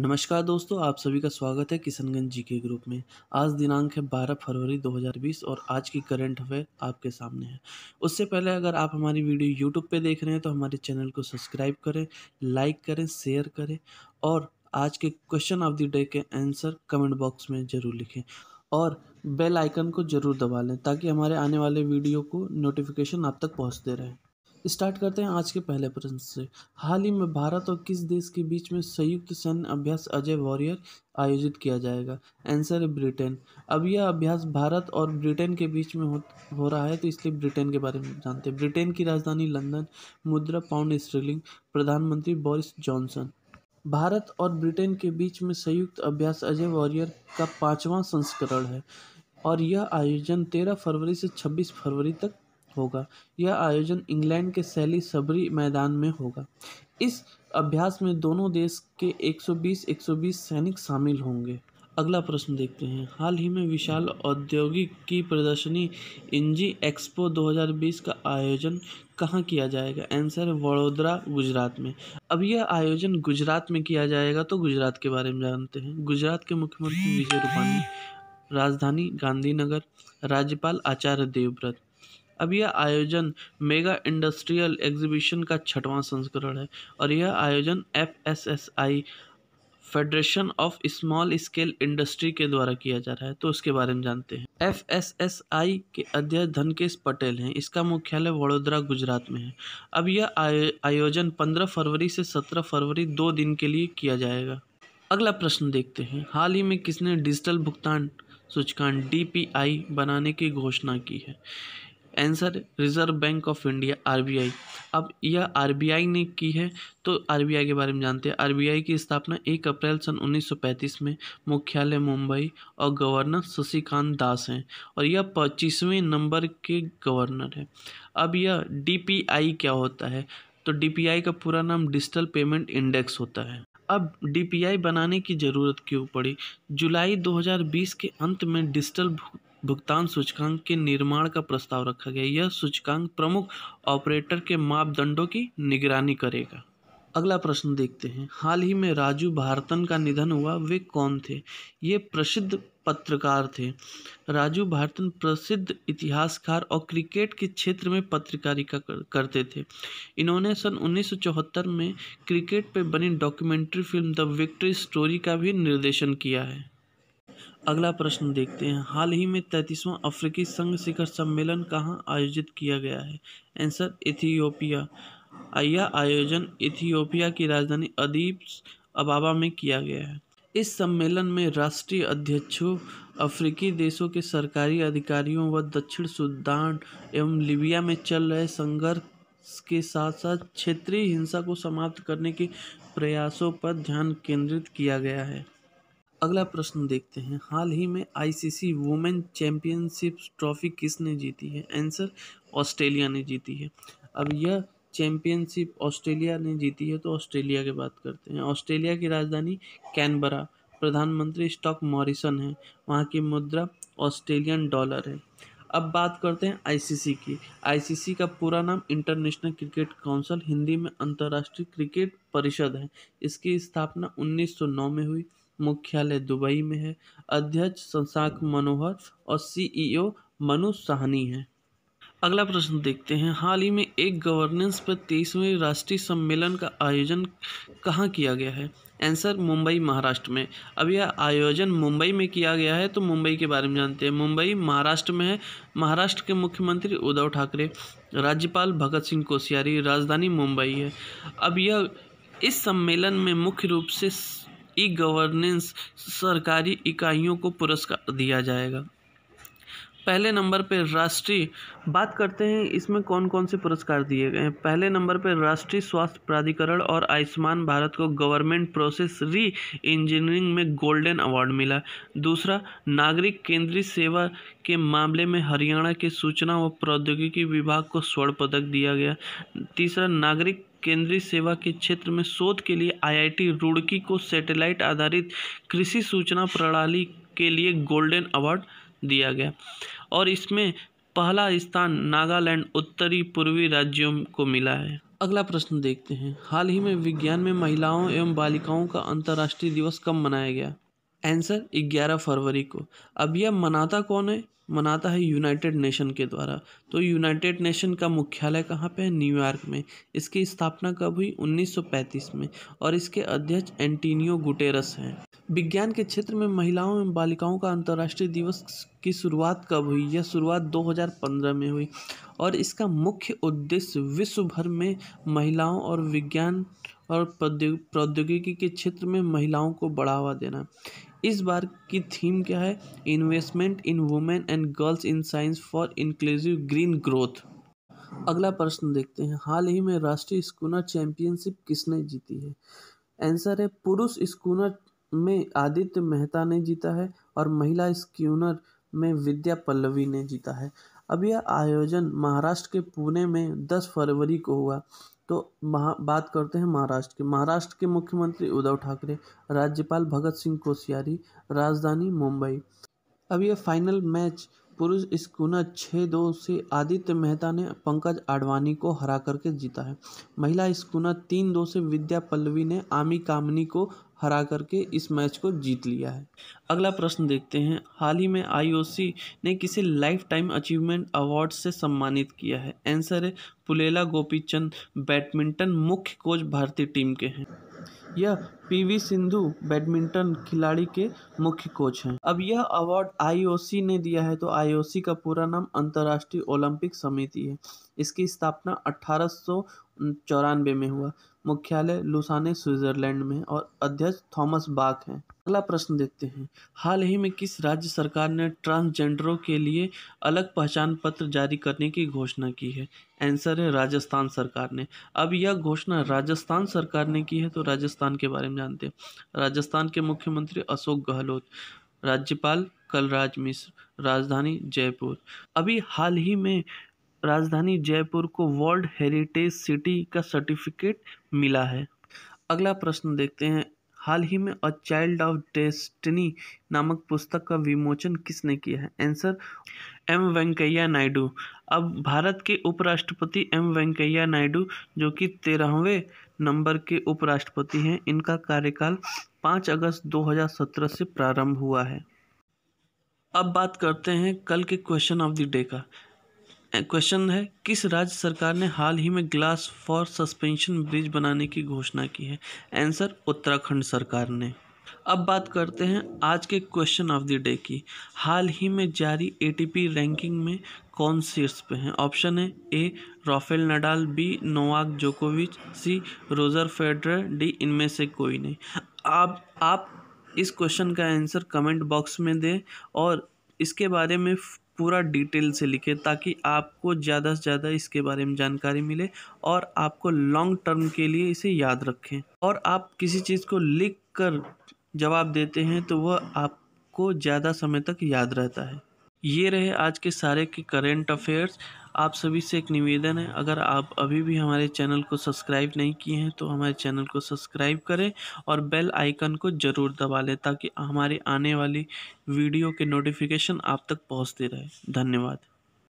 नमस्कार दोस्तों, आप सभी का स्वागत है किशनगंज जी के ग्रुप में। आज दिनांक है 12 फरवरी 2020 और आज की करंट अफेयर आपके सामने है। उससे पहले अगर आप हमारी वीडियो यूट्यूब पे देख रहे हैं तो हमारे चैनल को सब्सक्राइब करें, लाइक करें, शेयर करें और आज के क्वेश्चन ऑफ़ द डे के आंसर कमेंट बॉक्स में ज़रूर लिखें और बेल आइकन को ज़रूर दबा लें ताकि हमारे आने वाले वीडियो को नोटिफिकेशन आप तक पहुँचते रहें। स्टार्ट करते हैं आज के पहले प्रश्न से। हाल ही में भारत और किस देश के बीच में संयुक्त सैन्य अभ्यास अजय वॉरियर आयोजित किया जाएगा? आंसर है ब्रिटेन। अब यह अभ्यास भारत और ब्रिटेन के बीच में हो, हो रहा है तो इसलिए ब्रिटेन के बारे में जानते हैं। ब्रिटेन की राजधानी लंदन मुद्रा पाउंड स्ट्रिलिंग प्रधानमंत्री बोरिस जॉनसन। भारत और ब्रिटेन के बीच में संयुक्त अभ्यास अजय वॉरियर का पाँचवा संस्करण है और यह आयोजन तेरह फरवरी से छब्बीस फरवरी तक होगा। यह आयोजन इंग्लैंड के सैली सबरी मैदान में होगा। इस अभ्यास में दोनों देश के 120 120 सैनिक शामिल होंगे। अगला प्रश्न देखते हैं। हाल ही में विशाल औद्योगिक की प्रदर्शनी इंजी एक्सपो 2020 का आयोजन कहाँ किया जाएगा? आंसर वडोदरा, गुजरात में। अब यह आयोजन गुजरात में किया जाएगा तो गुजरात के बारे में जानते हैं। गुजरात के मुख्यमंत्री विजय रूपानी, राजधानी गांधीनगर, राज्यपाल आचार्य देवव्रत। अब यह आयोजन मेगा इंडस्ट्रियल एग्जीबिशन का छठवां संस्करण है और यह आयोजन F S S I federation of small scale industry के द्वारा किया जा रहा है। तो उसके बारे में जानते हैं। एफ़ एस एस आई के अध्यक्ष धनकेश पटेल हैं। इसका मुख्यालय वडोदरा, गुजरात में है। अब यह आयोजन 15 फरवरी से 17 फरवरी दो दिन के लिए किया जाएगा। अगला प्रश्न देखते हैं। हाल ही में किसने डिजिटल भुगतान सूचकांक डी बनाने की घोषणा की है? Answer reserve bank of India, RBI. अब यह आरबीआई ने की है तो आरबीआई के बारे में जानते हैं। आरबीआई की स्थापना एक अप्रैल सन 1935 में मुख्यालय मुंबई और गवर्नर शशिकांत दास हैं और यह पच्चीसवें नंबर के गवर्नर हैं। अब यह डीपीआई क्या होता है? तो डीपीआई का पूरा नाम डिजिटल पेमेंट इंडेक्स होता है। अब डीपीआई बनाने की ज़रूरत क्यों पड़ी? जुलाई 2020 के अंत में डिजिटल भुगतान सूचकांक के निर्माण का प्रस्ताव रखा गया। यह सूचकांक प्रमुख ऑपरेटर के मापदंडों की निगरानी करेगा। अगला प्रश्न देखते हैं। हाल ही में राजू भारतन का निधन हुआ वे कौन थे? ये प्रसिद्ध पत्रकार थे। राजू भारतन प्रसिद्ध इतिहासकार और क्रिकेट के क्षेत्र में पत्रकारिता कर, करते थे। इन्होंने सन 1974 में क्रिकेट पर बनी documentary film the victory story का भी निर्देशन किया है। अगला प्रश्न देखते हैं। हाल ही में तैंतीसवां अफ्रीकी संघ शिखर सम्मेलन कहाँ आयोजित किया गया है? Answer, Ethiopia. यह आयोजन इथियोपिया की राजधानी अदीब, अबाबा में किया गया है। इस सम्मेलन में राष्ट्रीय अध्यक्षों, अफ्रीकी देशों के सरकारी अधिकारियों व दक्षिण सुदान एवं लीबिया में चल रहे संघर्ष के साथ साथ क्षेत्रीय हिंसा को समाप्त करने के प्रयासों पर ध्यान केंद्रित किया गया है। अगला प्रश्न देखते हैं। हाल ही में आईसीसी वुमेन चैंपियनशिप ट्रॉफी किसने जीती है? आंसर, ऑस्ट्रेलिया ने जीती है। अब यह चैंपियनशिप ऑस्ट्रेलिया ने जीती है तो ऑस्ट्रेलिया की बात करते हैं। ऑस्ट्रेलिया की राजधानी कैनबरा, प्रधानमंत्री स्टॉक मॉरिसन है। वहाँ की मुद्रा ऑस्ट्रेलियन डॉलर है। अब बात करते हैं आईसीसी की। आईसीसी का पूरा नाम इंटरनेशनल क्रिकेट काउंसिल, हिंदी में अंतर्राष्ट्रीय क्रिकेट परिषद है। इसकी स्थापना 1909 में हुई। मुख्यालय दुबई में है। अध्यक्ष शशांक मनोहर और सीईओ मनु साहनी है। अगला प्रश्न देखते हैं। हाल ही में एक गवर्नेंस पर तेईसवें राष्ट्रीय सम्मेलन का आयोजन कहाँ किया गया है? आंसर मुंबई, महाराष्ट्र में। अब यह आयोजन मुंबई में किया गया है तो मुंबई के बारे में जानते हैं। मुंबई, महाराष्ट्र में है। महाराष्ट्र के मुख्यमंत्री उद्धव ठाकरे, राज्यपाल भगत सिंह कोश्यारी, राजधानी मुंबई है। अब यह इस सम्मेलन में मुख्य रूप से ई गवर्नेंस सरकारी इकाइयों को पुरस्कार दिया जाएगा। पहले नंबर पर राष्ट्रीय, बात करते हैं इसमें कौन कौन से पुरस्कार दिए गए हैं। पहले नंबर पर राष्ट्रीय स्वास्थ्य प्राधिकरण और आयुष्मान भारत को गवर्नमेंट प्रोसेस री इंजीनियरिंग में गोल्डन अवार्ड मिला। दूसरा, नागरिक केंद्रीय सेवा के मामले में हरियाणा के सूचना व प्रौद्योगिकी विभाग को स्वर्ण पदक दिया गया। तीसरा, नागरिक केंद्रीय सेवा के क्षेत्र में शोध के लिए आईआईटी रुड़की को सैटेलाइट आधारित कृषि सूचना प्रणाली के लिए गोल्डन अवार्ड दिया गया। और इसमें पहला स्थान नागालैंड, उत्तरी पूर्वी राज्यों को मिला है। अगला प्रश्न देखते हैं। हाल ही में विज्ञान में महिलाओं एवं बालिकाओं का अंतर्राष्ट्रीय दिवस कब मनाया गया? आंसर 11 फरवरी को। अब यह मनाता कौन है? मनाता है यूनाइटेड नेशन के द्वारा। तो यूनाइटेड नेशन का मुख्यालय कहाँ पे है? न्यूयॉर्क में। इसकी स्थापना कब हुई? 1935 में। और इसके अध्यक्ष एंटीनियो गुटेरस हैं। विज्ञान के क्षेत्र में महिलाओं एवं बालिकाओं का अंतर्राष्ट्रीय दिवस की शुरुआत कब हुई? यह शुरुआत 2015 में हुई। और इसका मुख्य उद्देश्य विश्व भर में महिलाओं और विज्ञान और प्रौद्योगिकी के क्षेत्र में महिलाओं को बढ़ावा देना। इस बार की थीम क्या है? Investment in women and girls in science for inclusive green growth अगला प्रश्न देखते हैं। हाल ही में राष्ट्रीय स्कूनर चैंपियनशिप किसने जीती है? आंसर है, पुरुष स्कूनर में आदित्य मेहता ने जीता है और महिला स्कूनर में विद्या पल्लवी ने जीता है। अब यह आयोजन महाराष्ट्र के पुणे में 10 फरवरी को हुआ। तो महा, बात करते हैं महाराष्ट्र के। महाराष्ट्र के मुख्यमंत्री उद्धव ठाकरे, राज्यपाल भगत सिंह कोश्यारी, राजधानी मुंबई। अब यह फाइनल मैच पुरुष स्कूनर छः दो से आदित्य मेहता ने पंकज आडवाणी को हरा करके जीता है। महिला स्कूनर तीन दो से विद्या पल्लवी ने आमी कामनी को हरा करके इस मैच को जीत लिया है। अगला प्रश्न देखते हैं। हाल ही में आईओसी ने किसे लाइफ टाइम अचीवमेंट अवार्ड से सम्मानित किया है? आंसर है पुलेला गोपीचंद, बैडमिंटन मुख्य कोच भारतीय टीम के हैं। यह पीवी सिंधु बैडमिंटन खिलाड़ी के मुख्य कोच हैं। अब यह अवार्ड आईओसी ने दिया है तो आईओसी का पूरा नाम अंतर्राष्ट्रीय ओलंपिक समिति है। इसकी स्थापना अठारह सौ चौरानवे में हुआ। मुख्यालय लुसाने, स्विट्जरलैंड में और अध्यक्ष थॉमस बाक हैं। अगला प्रश्न देखते हैं। हाल ही में किस राज्य सरकार ने ट्रांसजेंडरों के लिए अलग पहचान पत्र जारी करने की घोषणा की है? आंसर है राजस्थान सरकार ने। अब यह घोषणा राजस्थान सरकार ने की है तो राजस्थान के बारे में जानते हैं। राजस्थान के मुख्यमंत्री अशोक गहलोत, राज्यपाल कलराज मिश्र, राजधानी जयपुर। अभी हाल ही में राजधानी जयपुर को वर्ल्ड हेरिटेज सिटी का सर्टिफिकेट मिला है। अगला प्रश्न देखते हैं। हाल ही में अ चाइल्ड ऑफ़ डेस्टिनी नामक पुस्तक का विमोचन किसने किया है? Answer M Venkaiah Naidu. अब भारत के उपराष्ट्रपति एम वेंकैया नायडू, जो कि तेरहवें नंबर के उपराष्ट्रपति हैं, इनका कार्यकाल पाँच अगस्त 2017 से प्रारंभ हुआ है। अब बात करते हैं कल के क्वेश्चन ऑफ़ द डे का। क्वेश्चन है, किस राज्य सरकार ने हाल ही में ग्लास फॉर सस्पेंशन ब्रिज बनाने की घोषणा की है? आंसर उत्तराखंड सरकार ने। अब बात करते हैं आज के क्वेश्चन ऑफ़ द डे की। हाल ही में जारी एटीपी रैंकिंग में कौन शीर्ष पे हैं? ऑप्शन है A Rafael Nadal B Novak जोकोविच सी रोजर फेडरर डी इनमें से कोई नहीं। आप आप इस क्वेश्चन का आंसर कमेंट बॉक्स में दें और इसके बारे में पूरा डिटेल से लिखें ताकि आपको ज़्यादा से ज़्यादा इसके बारे में जानकारी मिले और आपको लॉन्ग टर्म के लिए इसे याद रखें। और आप किसी चीज़ को लिख कर जवाब देते हैं तो वह आपको ज़्यादा समय तक याद रहता है। ये रहे आज के सारे के करेंट अफेयर्स आप सभी से एक निवेदन है, अगर आप अभी भी हमारे चैनल को सब्सक्राइब नहीं किए हैं तो हमारे चैनल को सब्सक्राइब करें और बेल आइकन को ज़रूर दबा लें, ताकि हमारी आने वाली वीडियो के नोटिफिकेशन आप तक पहुँचते रहे। धन्यवाद।